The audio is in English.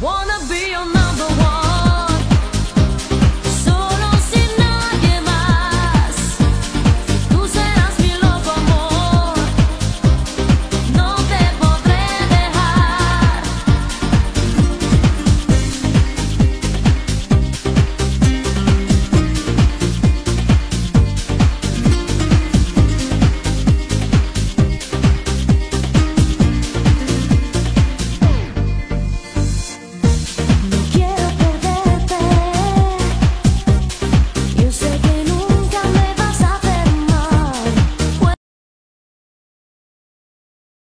wanna be your number one.